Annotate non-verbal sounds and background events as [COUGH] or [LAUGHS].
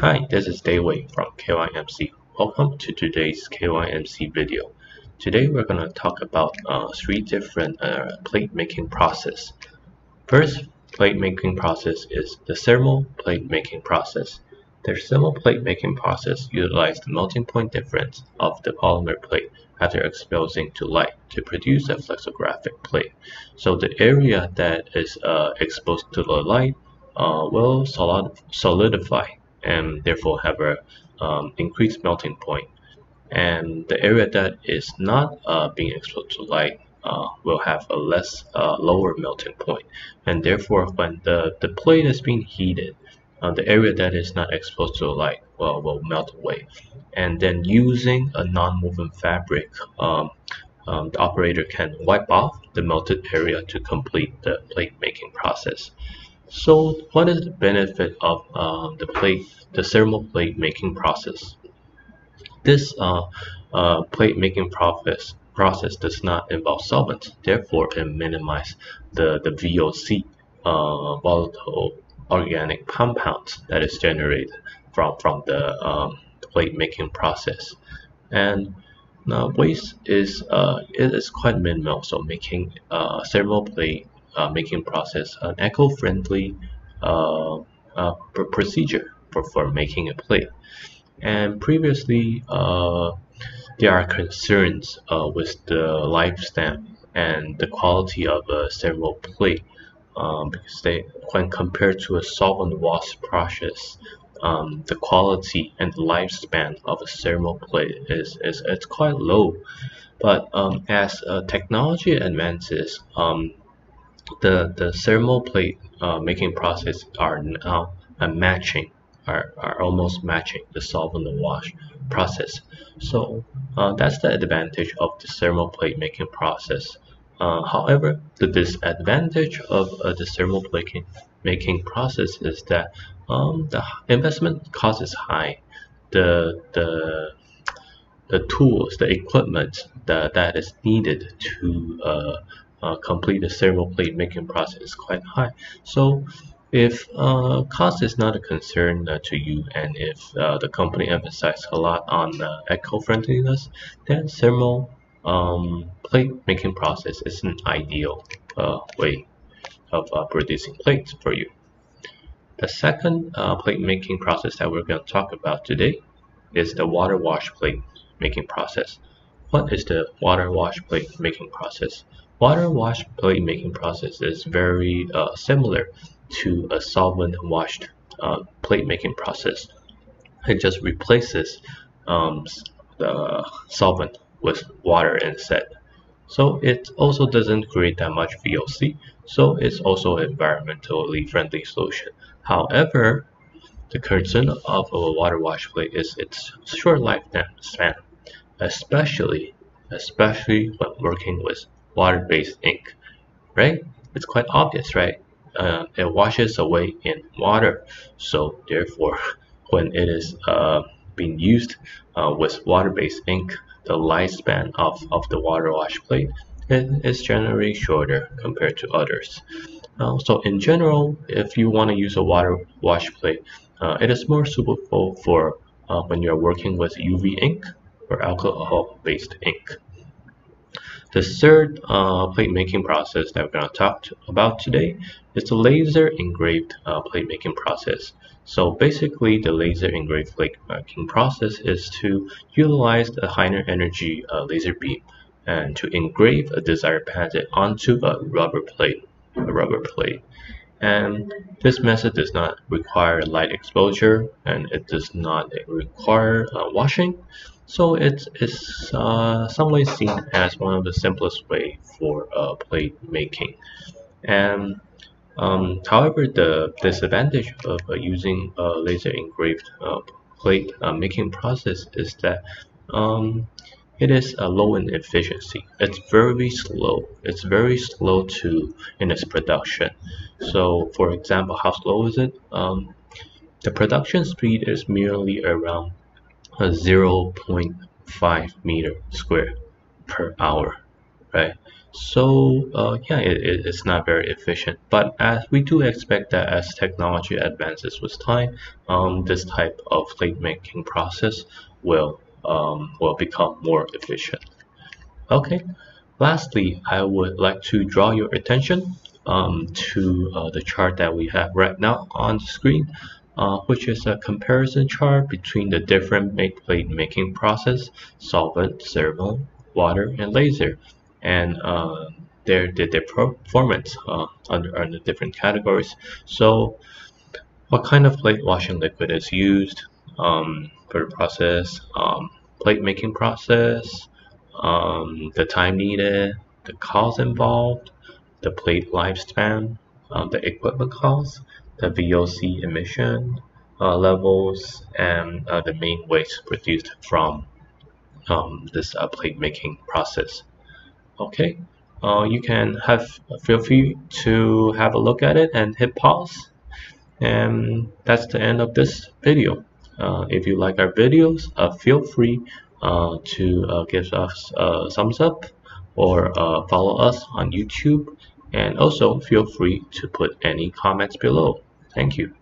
Hi, this is Dayway from KYMC. Welcome to today's KYMC video. Today we're going to talk about uh, three different uh, plate making process. First plate making process is the thermal plate making process. The thermal plate making process utilizes the melting point difference of the polymer plate after exposing to light to produce a flexographic plate. So the area that is uh, exposed to the light uh, will solidify and therefore have a um, increased melting point. And the area that is not uh, being exposed to light uh, will have a less uh, lower melting point. And therefore, when the, the plate is being heated, uh, the area that is not exposed to light will, will melt away. And then using a non-woven fabric, um, um, the operator can wipe off the melted area to complete the plate making process. So what is the benefit of uh, the plate, the thermal plate making process? This uh, uh, plate making process process does not involve solvents, therefore it minimizes the, the VOC, uh, volatile organic compounds that is generated from, from the um, plate making process. And uh, waste is uh, it is quite minimal, so making uh, thermal plate making process an eco-friendly uh, uh, procedure for, for making a plate. And previously, uh, there are concerns uh, with the lifespan and the quality of a thermal plate um, because they, when compared to a solvent wash process, um, the quality and the lifespan of a thermal plate is, is it's quite low. But um, as uh, technology advances, um, the the thermal plate uh, making process are now uh, matching are, are almost matching the solvent wash process. So uh, that's the advantage of the thermal plate making process. Uh, however the disadvantage of uh, the thermal plate making process is that um, the investment cost is high. The the the tools the equipment that, that is needed to uh, complete the thermal plate making process is quite high. So if uh, cost is not a concern uh, to you and if uh, the company emphasizes a lot on uh, eco-friendliness, then thermal um, plate making process is an ideal uh, way of producing plates for you. The second plate making process that we're going to talk about today is the water wash plate making process. What is the water wash plate making process? Water wash plate making process is very uh, similar to a solvent washed uh, plate making process. It just replaces um, the solvent with water instead. So it also doesn't create that much VOC, so it's also an environmentally friendly solution. However, the concern of a water wash plate is its short lifespan, especially especially when working with water-based ink, right? It's quite obvious, right? Uh, it washes away in water, so therefore, [LAUGHS] when it is uh, being used uh, with water-based ink, the lifespan of, of the water wash plate is generally shorter compared to others. Uh, so in general, if you want to use a water wash plate, uh, it is more suitable for uh, when you're working with UV ink or alcohol-based ink. The third uh, plate making process that we're going to talk to, about today is the laser engraved uh, plate making process. So basically the laser engraved plate making process is to utilize the higher energy uh, laser beam and to engrave a desired pattern onto a rubber plate, a rubber plate. And this method does not require light exposure and it does not require uh, washing. So it is uh, some ways seen as one of the simplest way for uh, plate making. And um, however, the disadvantage of uh, using a laser engraved uh, plate uh, making process is that um, it is uh, low in efficiency. It's very slow. It's very slow to in its production. So, for example, how slow is it? Um, the production speed is merely around a 0.5 meter square per hour right? So uh, yeah, it, it's not very efficient. But as we do expect that as technology advances with time, um, this type of plate making process will um, will become more efficient. Okay. Lastly, I would like to draw your attention um, to uh, the chart that we have right now on the screen, uh, which is a comparison chart between the different make plate making process, solvent, servo, water, and laser and uh, their, their, their performance uh, under, under different categories. So what kind of plate washing liquid is used um, for the process, um, plate making process, um, the time needed, the cost involved, the plate lifespan, um, the equipment cost, the VOC emission uh, levels, and uh, the main waste produced from um, this uh, plate making process. Okay uh, you can have feel free to have a look at it and hit pause. And that's the end of this video if you like our videos uh, feel free uh, to uh, give us a thumbs up or uh, follow us on YouTube. And also feel free to put any comments below. Thank you